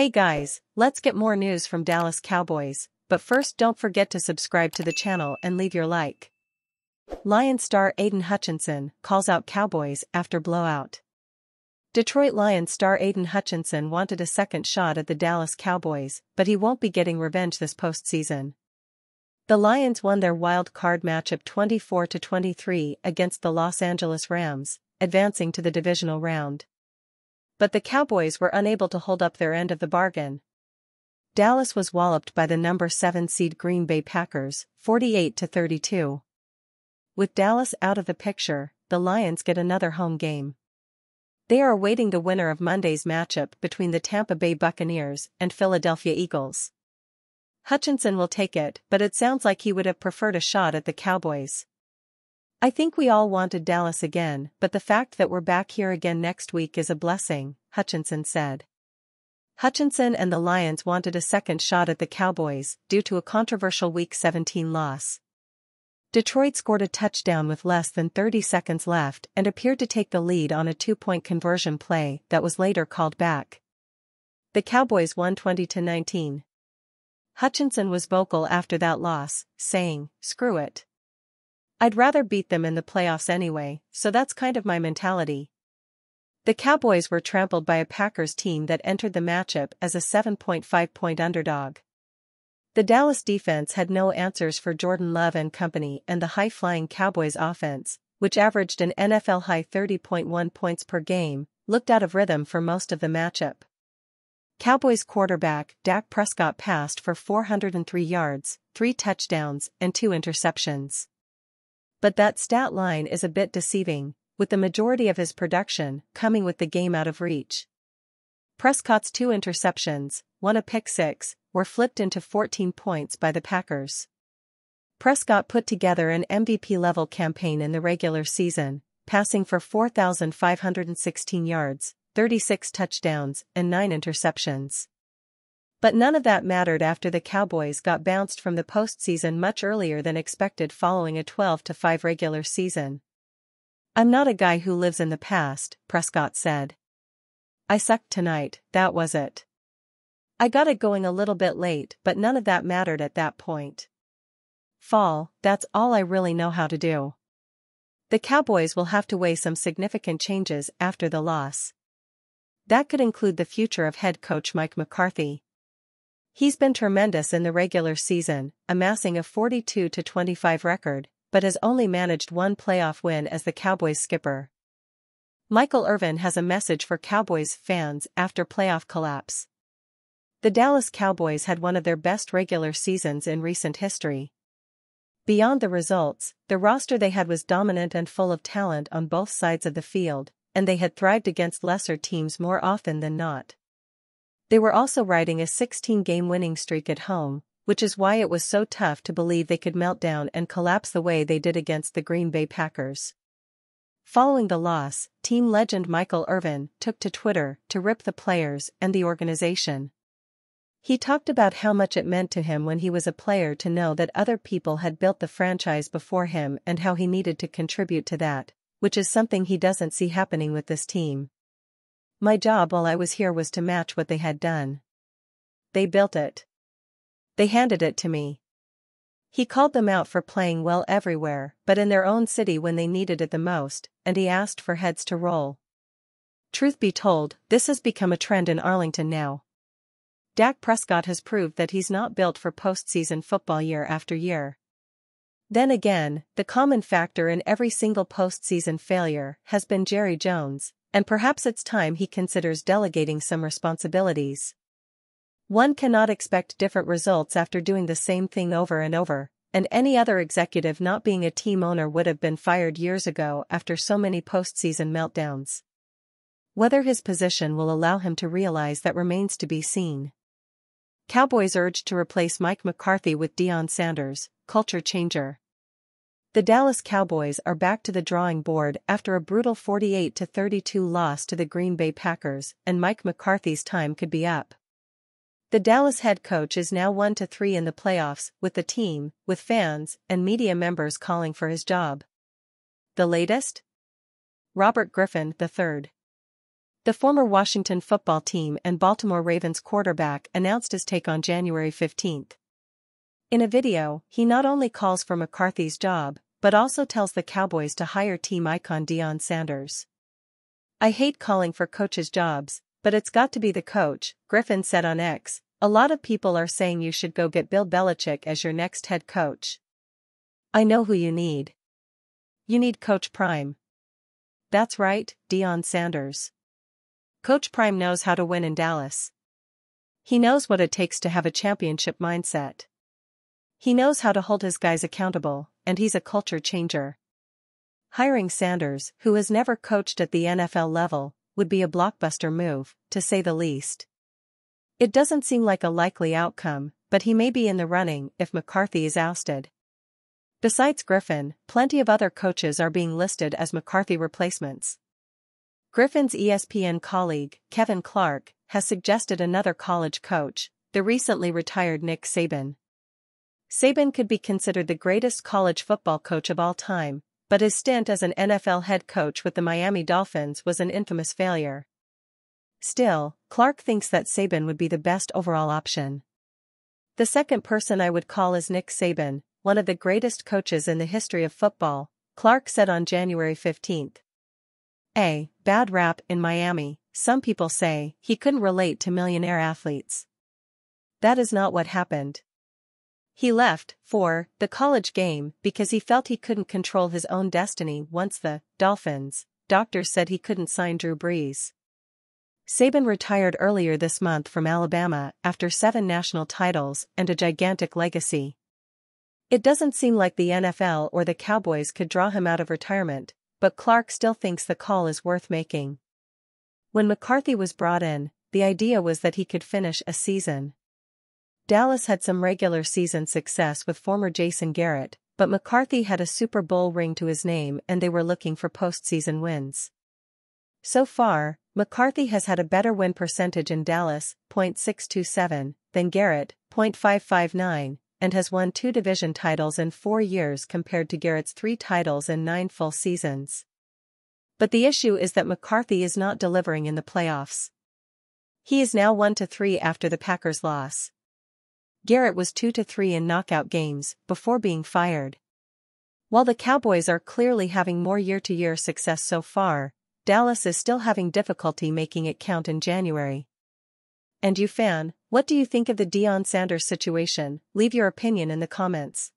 Hey guys, let's get more news from Dallas Cowboys, but first don't forget to subscribe to the channel and leave your like. Lions star Aidan Hutchinson calls out Cowboys after blowout. Detroit Lions star Aidan Hutchinson wanted a second shot at the Dallas Cowboys, but he won't be getting revenge this postseason. The Lions won their wild card matchup 24-23 against the Los Angeles Rams, advancing to the divisional round. But the Cowboys were unable to hold up their end of the bargain. Dallas was walloped by the number 7 seed Green Bay Packers, 48 to 32. With Dallas out of the picture, the Lions get another home game. They are awaiting the winner of Monday's matchup between the Tampa Bay Buccaneers and Philadelphia Eagles. Hutchinson will take it, but it sounds like he would have preferred a shot at the Cowboys. I think we all wanted Dallas again, but the fact that we're back here again next week is a blessing, Hutchinson said. Hutchinson and the Lions wanted a second shot at the Cowboys due to a controversial Week 17 loss. Detroit scored a touchdown with less than 30 seconds left and appeared to take the lead on a two-point conversion play that was later called back. The Cowboys won 20 to 19. Hutchinson was vocal after that loss, saying, screw it. I'd rather beat them in the playoffs anyway, so that's kind of my mentality. The Cowboys were trampled by a Packers team that entered the matchup as a 7.5-point underdog. The Dallas defense had no answers for Jordan Love and company and the high-flying Cowboys offense, which averaged an NFL-high 30.1 points per game, looked out of rhythm for most of the matchup. Cowboys quarterback Dak Prescott passed for 403 yards, three touchdowns, and two interceptions. But that stat line is a bit deceiving, with the majority of his production coming with the game out of reach. Prescott's two interceptions, one a pick six, were flipped into 14 points by the Packers. Prescott put together an MVP-level campaign in the regular season, passing for 4,516 yards, 36 touchdowns, and 9 interceptions. But none of that mattered after the Cowboys got bounced from the postseason much earlier than expected following a 12-5 regular season. I'm not a guy who lives in the past, Prescott said. I sucked tonight, that was it. I got it going a little bit late but none of that mattered at that point. Fall, that's all I really know how to do. The Cowboys will have to weigh some significant changes after the loss. That could include the future of head coach Mike McCarthy. He's been tremendous in the regular season, amassing a 42-25 record, but has only managed one playoff win as the Cowboys skipper. Michael Irvin has a message for Cowboys fans after playoff collapse. The Dallas Cowboys had one of their best regular seasons in recent history. Beyond the results, the roster they had was dominant and full of talent on both sides of the field, and they had thrived against lesser teams more often than not. They were also riding a 16-game winning streak at home, which is why it was so tough to believe they could melt down and collapse the way they did against the Green Bay Packers. Following the loss, team legend Michael Irvin took to Twitter to rip the players and the organization. He talked about how much it meant to him when he was a player to know that other people had built the franchise before him and how he needed to contribute to that, which is something he doesn't see happening with this team. My job while I was here was to match what they had done. They built it. They handed it to me. He called them out for playing well everywhere but in their own city when they needed it the most, and he asked for heads to roll. Truth be told, this has become a trend in Arlington now. Dak Prescott has proved that he's not built for postseason football year after year. Then again, the common factor in every single postseason failure has been Jerry Jones, and perhaps it's time he considers delegating some responsibilities. One cannot expect different results after doing the same thing over and over, and any other executive not being a team owner would have been fired years ago after so many postseason meltdowns. Whether his position will allow him to realize that remains to be seen. Cowboys urged to replace Mike McCarthy with Deion Sanders, culture changer. The Dallas Cowboys are back to the drawing board after a brutal 48-32 loss to the Green Bay Packers, and Mike McCarthy's time could be up. The Dallas head coach is now 1-3 in the playoffs with the team, with fans and media members calling for his job. The latest? Robert Griffin III. The former Washington football team and Baltimore Ravens quarterback announced his take on January 15. In a video, he not only calls for McCarthy's job, but also tells the Cowboys to hire team icon Deion Sanders. I hate calling for coaches' jobs, but it's got to be the coach, Griffin said on X. A lot of people are saying you should go get Bill Belichick as your next head coach. I know who you need. You need Coach Prime. That's right, Deion Sanders. Coach Prime knows how to win in Dallas. He knows what it takes to have a championship mindset. He knows how to hold his guys accountable, and he's a culture changer. Hiring Sanders, who has never coached at the NFL level, would be a blockbuster move, to say the least. It doesn't seem like a likely outcome, but he may be in the running if McCarthy is ousted. Besides Griffin, plenty of other coaches are being listed as McCarthy replacements. Griffin's ESPN colleague, Kevin Clark, has suggested another college coach, the recently retired Nick Saban. Saban could be considered the greatest college football coach of all time, but his stint as an NFL head coach with the Miami Dolphins was an infamous failure. Still, Clark thinks that Saban would be the best overall option. The second person I would call is Nick Saban, one of the greatest coaches in the history of football, Clark said on January 15. A bad rap in Miami, some people say he couldn't relate to millionaire athletes. That is not what happened. He left, for, the college game because he felt he couldn't control his own destiny once the Dolphins doctors said he couldn't sign Drew Brees. Saban retired earlier this month from Alabama after seven national titles and a gigantic legacy. It doesn't seem like the NFL or the Cowboys could draw him out of retirement, but Clark still thinks the call is worth making. When McCarthy was brought in, the idea was that he could finish a season. Dallas had some regular season success with former Jason Garrett, but McCarthy had a Super Bowl ring to his name and they were looking for postseason wins. So far, McCarthy has had a better win percentage in Dallas, .627, than Garrett, .559, and has won two division titles in four years compared to Garrett's three titles in nine full seasons. But the issue is that McCarthy is not delivering in the playoffs. He is now 1-3 after the Packers' loss. Garrett was 2-3 in knockout games before being fired. While the Cowboys are clearly having more year-to-year success so far, Dallas is still having difficulty making it count in January. And you fan, what do you think of the Deion Sanders situation? Leave your opinion in the comments.